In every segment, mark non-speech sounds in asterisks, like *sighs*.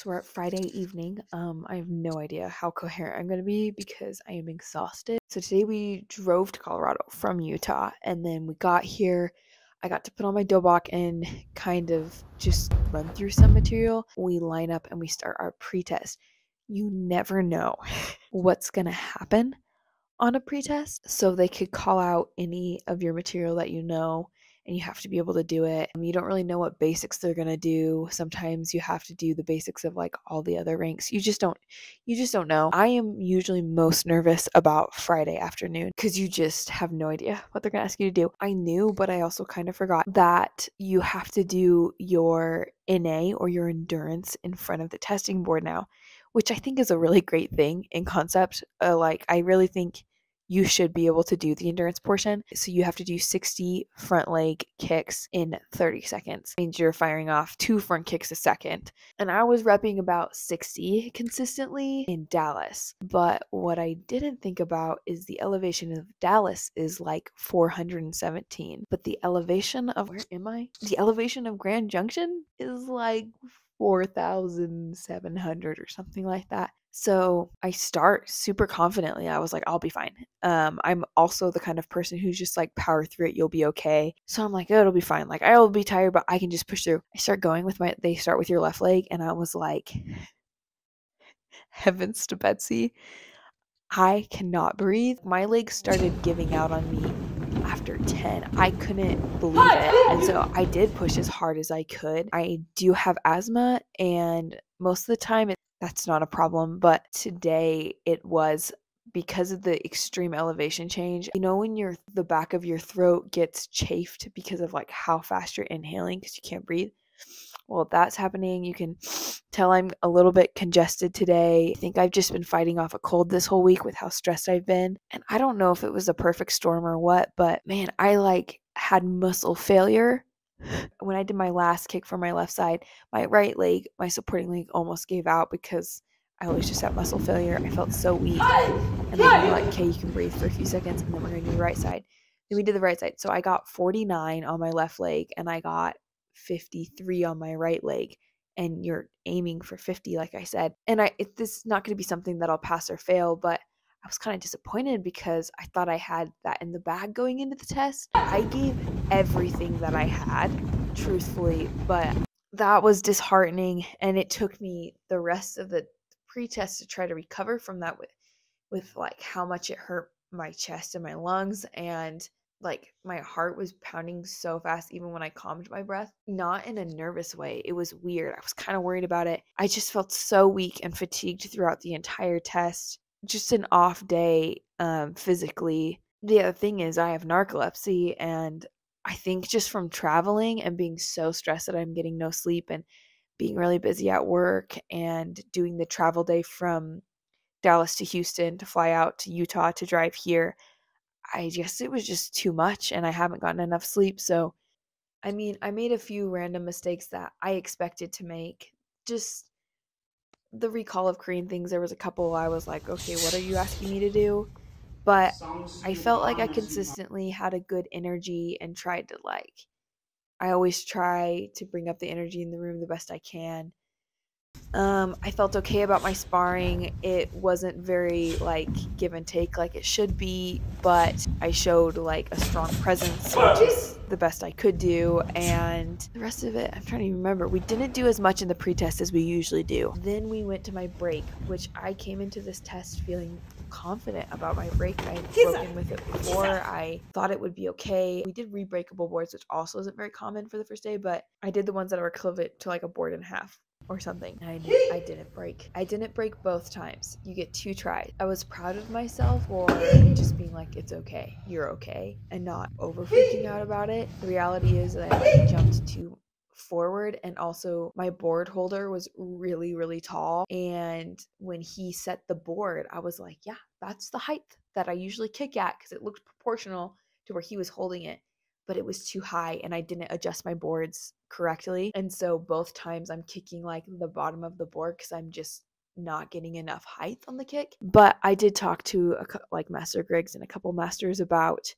So we're at Friday evening. Um, I have no idea how coherent I'm gonna be because I am exhausted. So today we drove to Colorado from Utah, and then we got here. I got to put on my dobok and kind of just run through some material. We line up and we start our pretest. You never know *laughs* what's gonna happen on a pretest, so they could call out any of your material that you know and you have to be able to do it. Um, you don't really know what basics they're going to do. Sometimes you have to do the basics of like all the other ranks. You just don't you just don't know. I am usually most nervous about Friday afternoon cuz you just have no idea what they're going to ask you to do. I knew, but I also kind of forgot that you have to do your NA or your endurance in front of the testing board now, which I think is a really great thing in concept. Uh, like I really think you should be able to do the endurance portion. So you have to do 60 front leg kicks in 30 seconds. It means you're firing off two front kicks a second. And I was repping about 60 consistently in Dallas. But what I didn't think about is the elevation of Dallas is like 417. But the elevation of where am I? The elevation of Grand Junction is like 4,700 or something like that. So I start super confidently. I was like, I'll be fine. Um, I'm also the kind of person who's just like power through it. You'll be okay. So I'm like, oh, it'll be fine. Like I will be tired, but I can just push through. I start going with my. They start with your left leg, and I was like, *laughs* heavens to Betsy, I cannot breathe. My legs started giving out on me after 10. I couldn't believe it. And so I did push as hard as I could. I do have asthma, and most of the time it that's not a problem. But today it was because of the extreme elevation change. You know, when your the back of your throat gets chafed because of like how fast you're inhaling because you can't breathe. Well, that's happening. You can tell I'm a little bit congested today. I think I've just been fighting off a cold this whole week with how stressed I've been. And I don't know if it was a perfect storm or what, but man, I like had muscle failure when I did my last kick from my left side, my right leg, my supporting leg almost gave out because I was just at muscle failure. I felt so weak. And then we are like, okay, you can breathe for a few seconds and then we're going to do the right side. Then we did the right side. So I got 49 on my left leg and I got 53 on my right leg. And you're aiming for 50, like I said. And I, it, this is not going to be something that I'll pass or fail, but I was kind of disappointed because I thought I had that in the bag going into the test. I gave everything that I had, truthfully, but that was disheartening and it took me the rest of the pre-test to try to recover from that with with like how much it hurt my chest and my lungs and like my heart was pounding so fast even when I calmed my breath. Not in a nervous way. It was weird. I was kind of worried about it. I just felt so weak and fatigued throughout the entire test just an off day um, physically. The other thing is, I have narcolepsy, and I think just from traveling and being so stressed that I'm getting no sleep and being really busy at work and doing the travel day from Dallas to Houston to fly out to Utah to drive here, I guess it was just too much and I haven't gotten enough sleep. So, I mean, I made a few random mistakes that I expected to make. Just the recall of Korean things, there was a couple I was like, okay, what are you asking me to do? But I felt like I consistently had a good energy and tried to like I always try to bring up the energy in the room the best I can. Um, I felt okay about my sparring. It wasn't very like give and take like it should be, but I showed like a strong presence, which is the best I could do. And the rest of it, I'm trying to remember. We didn't do as much in the pretest as we usually do. Then we went to my break, which I came into this test feeling confident about my break. I had broken with it before. I thought it would be okay. We did re-breakable boards, which also isn't very common for the first day, but I did the ones that are equivalent to like a board and a half or something. I, I didn't break. I didn't break both times. You get two tries. I was proud of myself for just being like, it's okay, you're okay, and not over freaking out about it. The reality is that I jumped too forward and also my board holder was really really tall and when he set the board i was like yeah that's the height that i usually kick at because it looked proportional to where he was holding it but it was too high and I didn't adjust my boards correctly. And so both times I'm kicking like the bottom of the board because I'm just not getting enough height on the kick. But I did talk to a, like Master Griggs and a couple masters about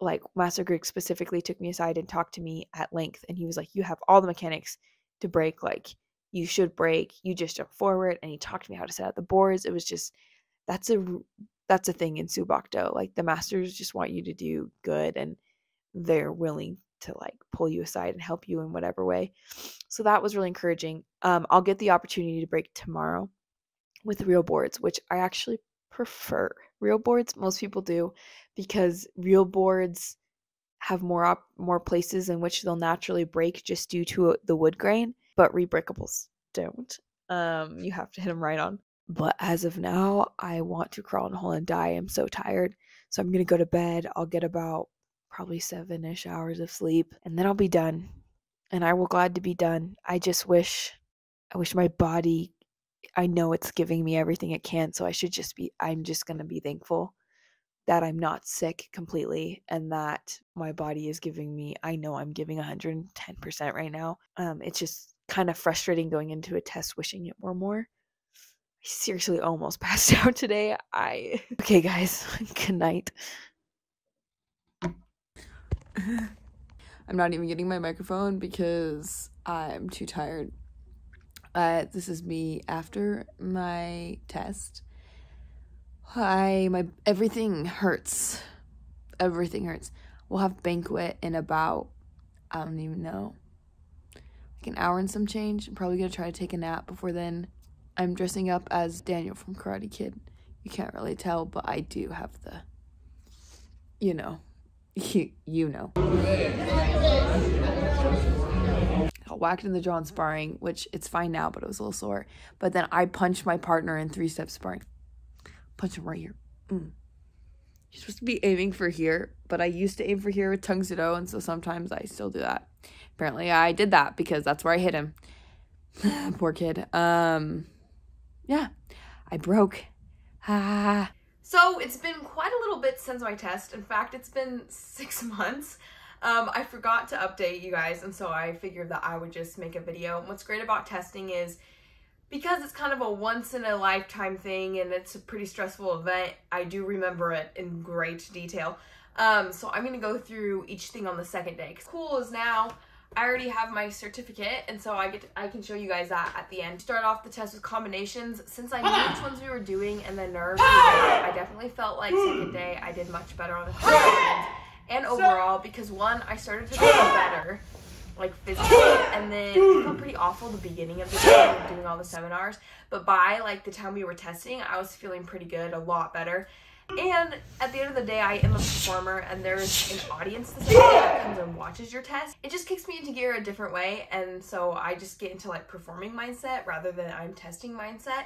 like Master Griggs specifically took me aside and talked to me at length and he was like you have all the mechanics to break like you should break. You just jump forward. And he talked to me how to set out the boards. It was just that's a that's a thing in Soo Bahk Do. Like the masters just want you to do good and they're willing to like pull you aside and help you in whatever way. So that was really encouraging. Um, I'll get the opportunity to break tomorrow with real boards, which I actually prefer. Real boards, most people do, because real boards have more op- more places in which they'll naturally break just due to the wood grain, but re-breakables don't. Um, you have to hit them right on. But as of now, I want to crawl in a hole and die. I'm so tired. So I'm gonna go to bed. I'll get about probably seven ish hours of sleep, and then I'll be done. And I will glad to be done. I just wish, I wish my body, I know it's giving me everything it can. So I should just be, I'm just gonna be thankful that I'm not sick completely and that my body is giving me, I know I'm giving 110% right now. Um, it's just kind of frustrating going into a test wishing it were more. I seriously almost *laughs* passed out today. I, okay, guys, *laughs* good night. *laughs* I'm not even getting my microphone because I'm too tired. Uh, this is me after my test. I my everything hurts. Everything hurts. We'll have banquet in about I don't even know. Like an hour and some change. I'm probably gonna try to take a nap before then. I'm dressing up as Daniel from Karate Kid. You can't really tell, but I do have the you know. You, you know. I whacked in the jaw in sparring, which it's fine now, but it was a little sore. But then I punched my partner in three step sparring. Punch him right here. Mm. You're supposed to be aiming for here, but I used to aim for here with Tang Soo Do, and so sometimes I still do that. Apparently, I did that because that's where I hit him. *sighs* Poor kid. Um, yeah, I broke. Ah. So it's been quite a little bit since my test. In fact, it's been *laughs* six months. Um, I forgot to update you guys, and so I figured that I would just make a video. And what's great about testing is because it's kind of a once in a lifetime thing and it's a pretty stressful event, I do remember it in great detail. Um, so I'm gonna go through each thing on the second day. Cause cool is now I already have my certificate, and so I get to, I can show you guys that at the end. Start off the test with combinations. Since I knew ah! which ones we were doing and the nerves, ah! I definitely felt like hmm. second day I did much better on the ah! combinations and overall because one I started to feel better like physically and then it hmm. felt pretty awful the beginning of the day doing all the seminars. But by like the time we were testing i was feeling pretty good a lot better and at the end of the day, I am a performer, and there's an audience that comes and watches your test. It just kicks me into gear a different way, and so I just get into like performing mindset rather than I'm testing mindset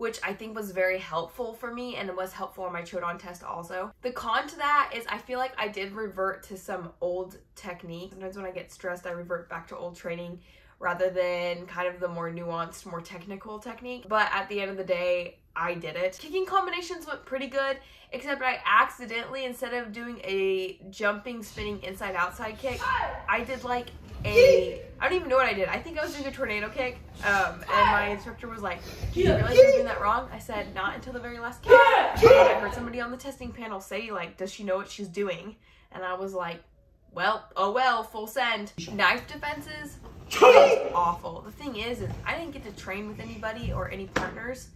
which I think was very helpful for me and it was helpful on my Chodan test also. The con to that is I feel like I did revert to some old technique. Sometimes when I get stressed, I revert back to old training rather than kind of the more nuanced, more technical technique. But at the end of the day, I did it. Kicking combinations went pretty good, except I accidentally, instead of doing a jumping, spinning, inside outside kick, I did like a, I don't even know what I did. I think I was doing a tornado kick, um, and my instructor was like, do you realize you're doing that wrong? I said, not until the very last kick. And I heard somebody on the testing panel say, like, does she know what she's doing? And I was like, well, oh well, full send. Knife defenses awful. The thing is, is I didn't get to train with anybody or any partners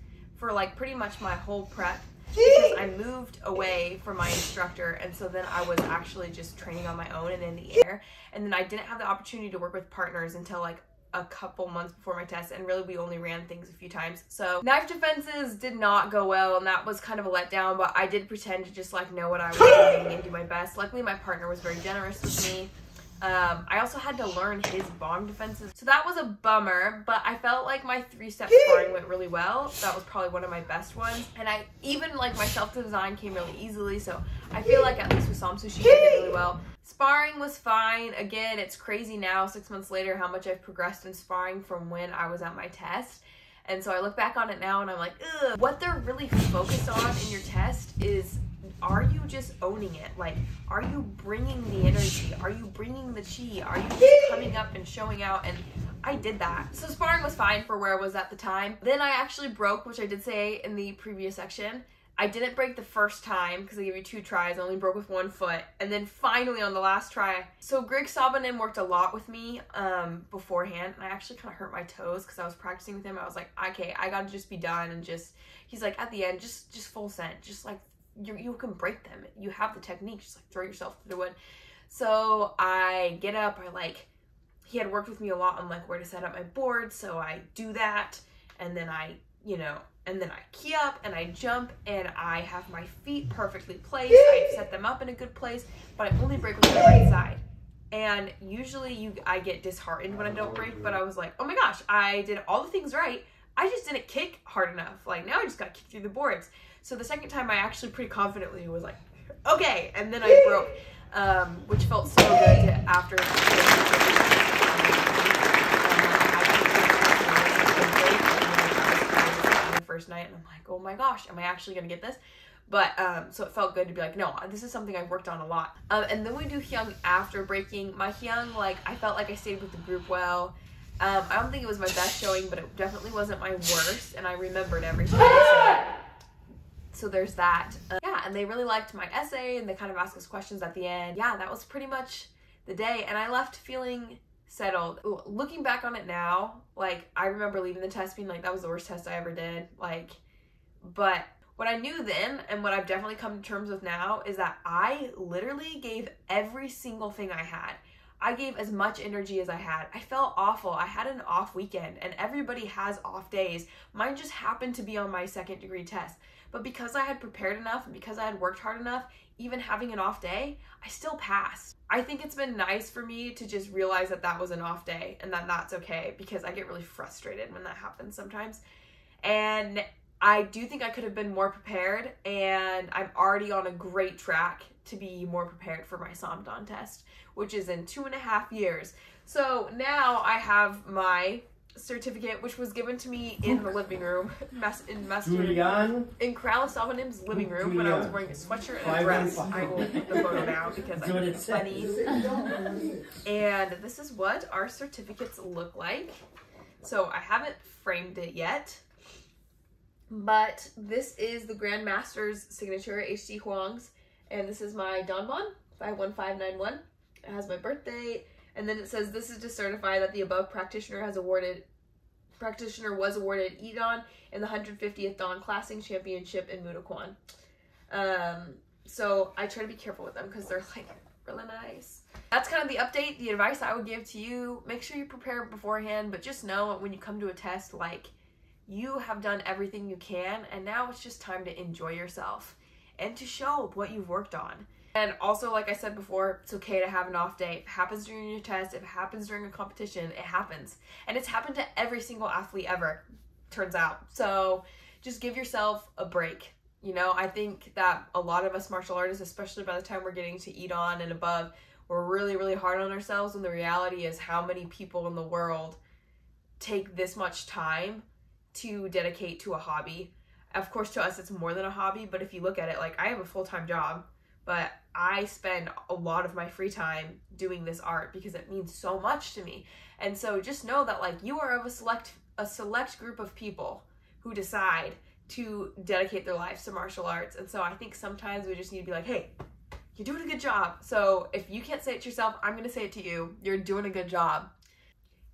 for like pretty much my whole prep because I moved away from my instructor and so then I was actually just training on my own and in the air and then I didn't have the opportunity to work with partners until like a couple months before my test and really we only ran things a few times. So knife defenses did not go well and that was kind of a letdown but I did pretend to just like know what I was doing and do my best. Luckily my partner was very generous with me um, I also had to learn his bomb defenses. So that was a bummer, but I felt like my three-step sparring went really well. That was probably one of my best ones. And I even like my self-design came really easily, so I feel like at least with Samsu she did really well. Sparring was fine. Again, it's crazy now, six months later, how much I've progressed in sparring from when I was at my test. And so I look back on it now and I'm like, ugh. What they're really focused on in your test is are you just owning it? Like, are you bringing the energy? Are you bringing the chi? Are you just coming up and showing out? And I did that. So sparring was fine for where I was at the time. Then I actually broke, which I did say in the previous section. I didn't break the first time because I gave you two tries. I only broke with one foot. And then finally on the last try, so Greg Sabumnim worked a lot with me um, beforehand. And I actually kind of hurt my toes because I was practicing with him. I was like, okay, I got to just be done. And just, he's like, at the end, just just full send. Just like, you, you can break them. You have the technique. Just like throw yourself through the wood. So I get up. I like, he had worked with me a lot on like where to set up my board. So I do that. And then I, you know, and then I key up and I jump and I have my feet perfectly placed. I set them up in a good place, but I only break with the right side. And usually you I get disheartened when I don't break, but I was like, oh my gosh, I did all the things right. I just didn't kick hard enough. Like now I just got kicked through the boards. So the second time I actually pretty confidently was like, okay, and then I broke, um, which felt so good after first night and I'm like, oh my gosh, am I actually gonna get this? But um, so it felt good to be like, no, this is something I've worked on a lot. Um, and then we do Hyung after breaking. My Hyung, like, I felt like I stayed with the group well. Um, I don't think it was my best showing, but it definitely wasn't my worst, and I remembered everything. *laughs* So there's that. Uh, yeah, and they really liked my essay, and they kind of asked us questions at the end. Yeah, that was pretty much the day, and I left feeling settled. Looking back on it now, like I remember leaving the test being like that was the worst test I ever did. Like but what I knew then and what I've definitely come to terms with now is that I literally gave every single thing I had. I gave as much energy as I had. I felt awful. I had an off weekend and everybody has off days. Mine just happened to be on my second degree test. But because I had prepared enough and because I had worked hard enough, even having an off day, I still passed. I think it's been nice for me to just realize that that was an off day and that that's okay because I get really frustrated when that happens sometimes. And I do think I could have been more prepared, and I'm already on a great track to be more prepared for my Sam Dan test, which is in two and a half years. So now I have my certificate, which was given to me in the living room, *laughs* mess in mess Julian. in Karalis Alvanim's living room when I was wearing a sweatshirt and a dress. I will put the photo now because I think it's funny. And this is what our certificates look like. So I haven't framed it yet, but this is the Grandmaster's signature, HC Hwang's, and this is my Danbon 51591. It has my birthday, and then it says this is to certify that the above practitioner has awarded practitioner was awarded Ee Dan in the 150th Dan Classing Championship in Moo Duk Kwan. Um, so I try to be careful with them because they're like really nice. That's kind of the update, the advice I would give to you. Make sure you prepare beforehand, but just know when you come to a test, like you have done everything you can, and now it's just time to enjoy yourself and to show what you've worked on. And also, like I said before, it's okay to have an off day. If it happens during your test, if it happens during a competition, it happens. And it's happened to every single athlete ever, turns out. So just give yourself a break. You know, I think that a lot of us martial artists, especially by the time we're getting to Ee Dan and above, we're really, really hard on ourselves. And the reality is how many people in the world take this much time to dedicate to a hobby. Of course, to us, it's more than a hobby, but if you look at it, like I have a full time job but I spend a lot of my free time doing this art because it means so much to me. And so just know that like you are of a select a select group of people who decide to dedicate their lives to martial arts. And so I think sometimes we just need to be like, "Hey, you're doing a good job." So if you can't say it to yourself, I'm going to say it to you. You're doing a good job.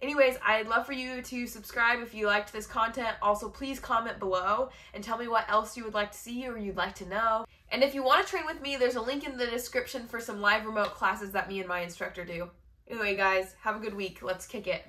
Anyways, I'd love for you to subscribe if you liked this content. Also, please comment below and tell me what else you would like to see or you'd like to know. And if you want to train with me, there's a link in the description for some live remote classes that me and my instructor do. Anyway, guys, have a good week. Let's kick it.